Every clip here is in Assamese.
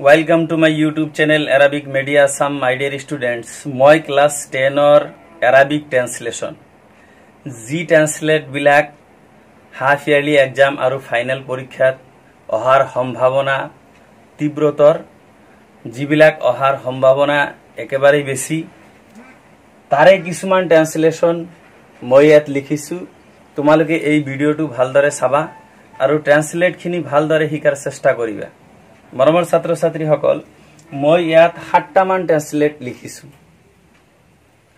Welcome to my YouTube channel Arabic media চাম মাই ডিয়াৰ ষ্টুডেণ্টছ মই ক্লাছ টেনৰ এৰাবিক ট্ৰেন্সলেশ্যন যি ট্ৰেন্সলেটবিলাক হাফ ইয়াৰলি এক্সাম আৰু ফাইনেল পৰীক্ষাত অহাৰ সম্ভাৱনা তীব্ৰতৰ যিবিলাক অহাৰ সম্ভাৱনা একেবাৰেই বেছি। তাৰে কিছুমান ট্ৰেন্সলেশ্যন মই ইয়াত লিখিছোঁ। তোমালোকে এই ভিডিঅ'টো ভালদৰে চাবা আৰু ট্ৰেন্সলেটখিনি ভালদৰে শিকাৰ চেষ্টা কৰিবা। মৰমৰ ছাত্ৰ ছাত্ৰীসকল মই ইয়াত সাতটামান ট্ৰেন্সলেট লিখিছোঁ।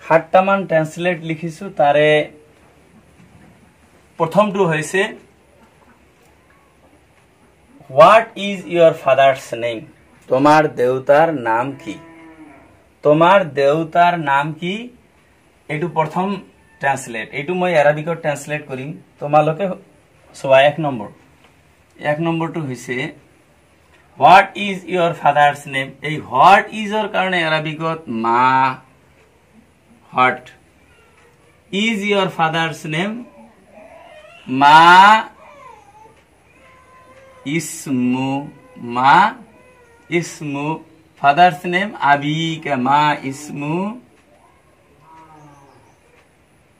সাতটামান ট্ৰেন্সলেট লিখিছোঁ তাৰে প্ৰথমটো হৈছে what is your father's name তোমাৰ দেউতাৰ নাম কি? তোমাৰ দেউতাৰ নাম কি? এইটো প্ৰথম ট্ৰেন্সলেট এইটো মই এৰাবিকত ট্ৰেন্সলেট কৰিম। তোমালোকে চোৱা এক নম্বৰ। এক নম্বৰটো হৈছে what is your father's name এই হোৱাট ইজৰ কাৰণে এৰাবিকত মা what is your father's name মা ইসমু মা ইসমু ফাদার্স নেম আবিকা মা ইসমু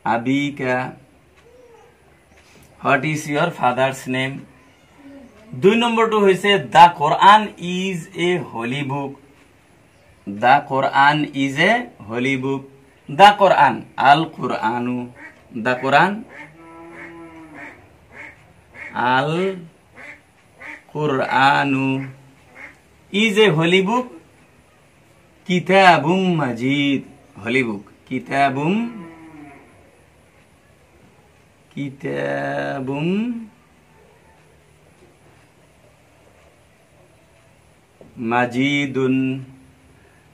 আবিকা what is your father's name দুই নম্বরটো হৈছে the Quran is a holy book. The Quran is a holy book. The Quran আল কোরআনু দ্য কোরআন আল কোরআনু ইজ এ হোলি বুক কিতাবুম মাজিদ। হোলি বুক কিতাবুম কিতাবুম majidun.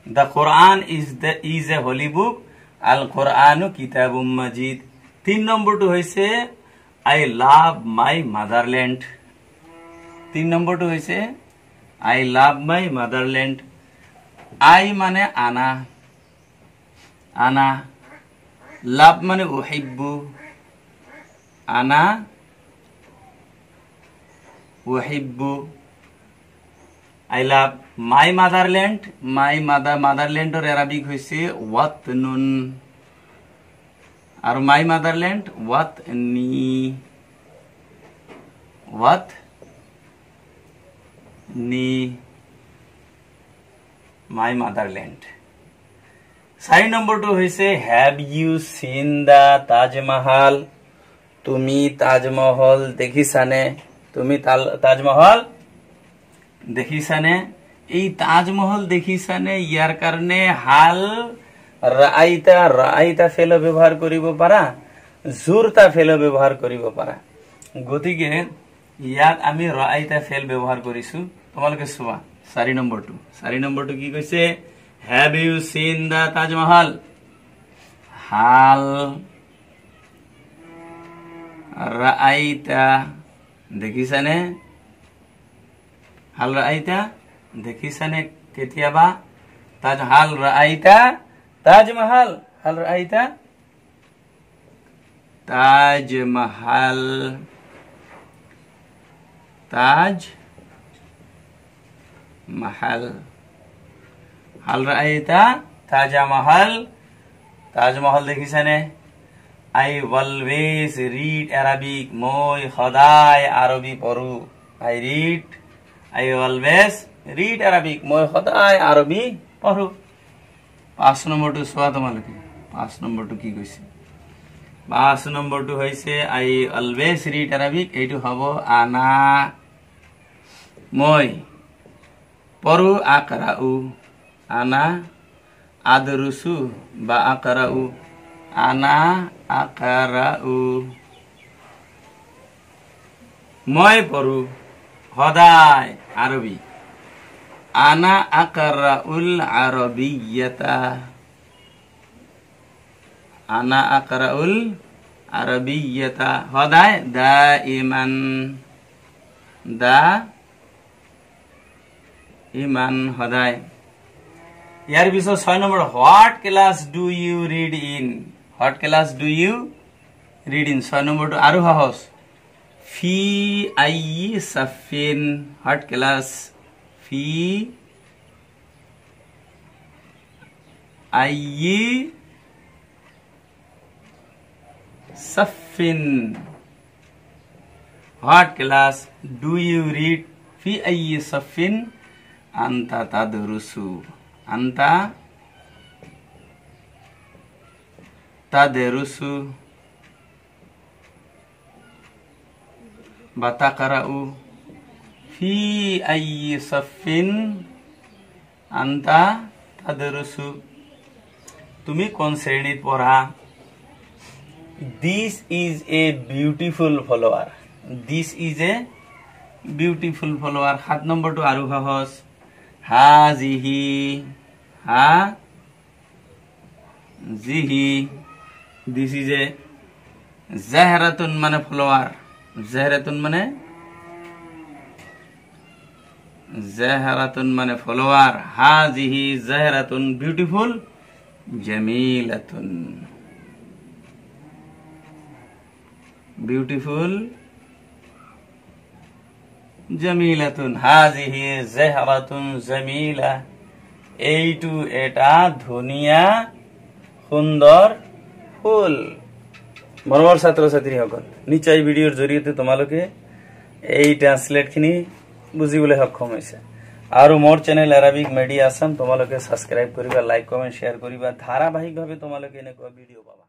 The Quran is the is a holy book. Al Quranu kitabum majid. তিন নম্বরটি হয়েছে আই লাভ মাই মাদারল্যান্ড তিন নম্বরটি হয়েছে আই লাভ মাই মাদারল্যান্ড আই মানে আনা। আনা। লাভ মানে ওহিব্বু আনা। ওহিব্বু I love my motherland my mother মাদারল্যান্ডৰ Arabic হৈছে ৱাট নুন আৰু মাই মাদারল্যান্ড ৱাট নি ৱাট নি মাই মাদারল্যান্ড চাৰি নম্বৰটো হৈছে have you seen the Taj Mahal তুমি তাজমহল দেখিছানে তুমি তাজমহল দেখিছানে? এই তাজমহল দেখিছানে? ইয়াৰ কাৰণে হাল ৰাইতা ৰাইতা ফেলো ব্যৱহাৰ কৰিব পাৰা জোৰতা ফেলো ব্যৱহাৰ কৰিব পাৰা। গতিকে ইয়াত আমি ৰাইতা ফেল ব্যৱহাৰ কৰিছো। তোমালোকে চোৱা চাৰি নম্বৰটো। চাৰি নম্বৰটো কি কৈছে? Have you seen the Taj Mahal? হাল ৰাইতা দেখিছানে? হাল ৰাইতা দেখিছানে কেতিয়াবা তাজ হাল ৰাইতা তাজমহল হাল ৰাইতা তাজমহল তাজ महल হাল ৰাইতা তাজমহল তাজমহল দেখিছেনে আই অলৱেজ ৰিড এৰাবিক মই সদায় আৰবী পঢ়ো I read I always read Arabic মই সদায় আৰবী পঢ়ো পাঁচ নম্বৰটো চোৱা তোমালোকে পাঁচ নম্বৰটো কি কৈছে পাঁচ নম্বৰটো হৈছে আই অলৱেজ ৰিড এৰাবিক এইটো হ'ব আনা মই পঢ়ো আকৰাউ আনা আদৰুচু বা আকৰাউ আনা আকাৰাউ মই পঢ়ো সদায় আৰবী আনা আকাৰাউল আৰবিয়তা আনা আকাৰাউল আৰবিয়তা সদায় দা ইমান দা ইমান সদায় ইয়াৰ পিছত ছয় number what class do you read in what class do you read in ছয় নম্বৰটো আৰু সহজ फ़ी आई सफिन हट क्लास फ़ी आई सफिन। What class, do you read फ़ी आई सफिन? अंता तदरुसु। अंता तदरुसु। তাকাৰাউ ফি আইয়ি সাফিন আন্তা তাদৰুসু তুমি কোন শ্ৰেণীত পঢ়া this is a beautiful flower this is a beautiful flower সাত নম্বৰটো আৰু সহজ হা জিহি হা জিহি দিস ইজ এ জেহৰাতুন মানে ফলোৱাৰ জেহৰাতুন মানে? জেহরাতুন মানে ফলোয়ার হাজিহি জেহরাতুন বিউটিফুল জামিলাতুন। বিউটিফুল জামিলাতুন। হাজিহি জেহরাতুন জামিলা। এইটো এটা ধুনীয়া সুন্দৰ ফুল। মৰমৰ ছাত্ৰ ছাত্ৰীসকল নিশ্চয় ভিডিঅ'ৰ জৰিয়তে তোমালোকে এই ট্ৰান্সলেটখিনি বুজিবলৈ সক্ষম হৈছে। আৰু মোৰ চেনেল এৰাবিক মেডিয়া আছাম তোমালোকে ছাবস্ক্ৰাইব কৰিবা লাইক কমেণ্ট শ্বেয়াৰ কৰিবা। ধাৰাবাহিকভাৱে তোমালোকে এনেকুৱা ভিডিঅ' পাবা।